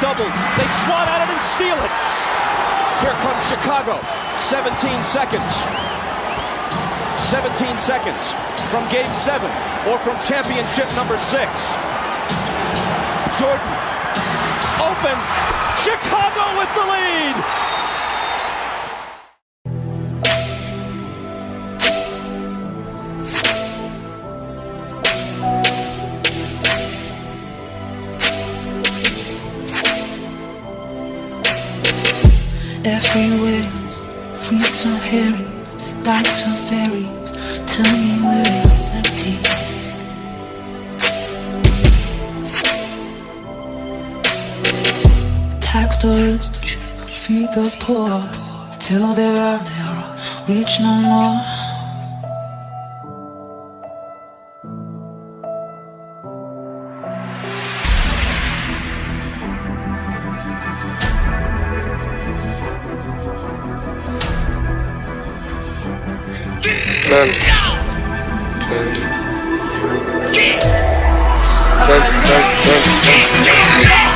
double. They swat at it and steal it. Here comes Chicago. 17 seconds. 17 seconds from game seven or from championship number six. Jordan open. Chicago with the lead. Everywhere, fruits and herrings, dikes and ferries. Tell me where it's empty. Tax the rich, feed the poor, till they are never rich no more. Panda. Panda. Panda, panda, panda.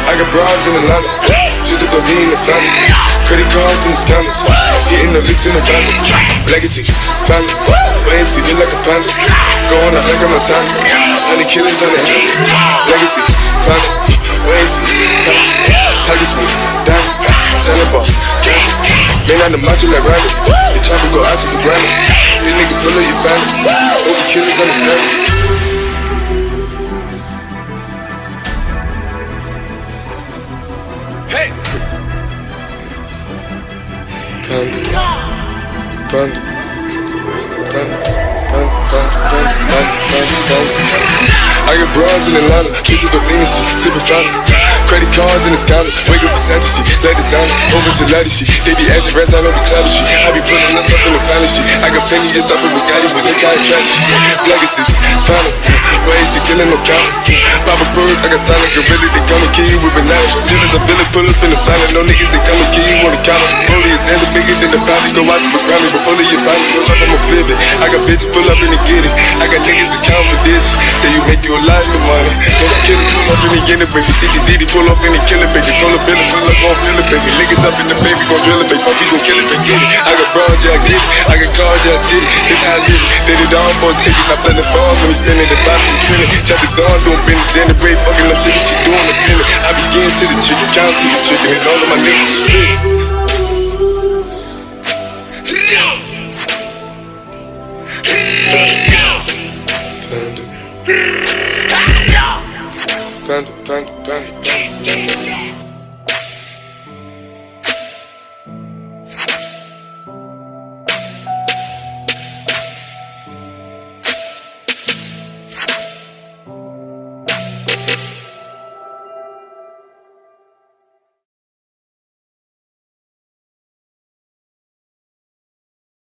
I got broads in Atlanta, just to me in the family. Credit cards and the scammers, hitting the licks in the van. Legacies, family, wait and see, like a panda. Going out like I'm a time, honey killers on the hands. Legacies, family, wait and see, family. Pockets smooth, down, selling ball, Man on the macho like Randy, the chopper go out to the granny. All the killers understand. Hey! Panda. Panda. I got broads in Atlanta, twisted the lean shit, sipping fountain. Credit cards and the scammers, wake up percentage shit, let designer, over to ladder shit. They be acting rats, know the clever shit. I be putting that stuff in the family shit. I got plenty just up in Bugatti, but look how I track shit. Legacies, family, ways to killing no count. Pop a bird, I got style like a really, they come and kill you with bananas. Dealers, I feel it, pull up in the family, no niggas, they come and kill you on the counter. Rollie is dancing bigger than the family, go out up, I'ma it. I got bitches, pull up and they get it. I got niggas that's counting for digits, say you make you a lot of money. Those killers pull up in the end, baby. CTDD pull up in the killer, baby. Call a bill, pull up, feel it, baby. Niggas up in the baby, gon' drill it, baby. We gon' kill it, baby. Get it. I got broad, yeah, I get it. I got cars, yeah, shit. This how I live it. Did it all for a ticket. I play the ball when he spinning the bottom and training. Shot the dawn, doing business in the break, fucking up shit, she doing the feeling. I begin to the chicken, count to the chicken, and all of my niggas is split. Bang! Bang! Bang!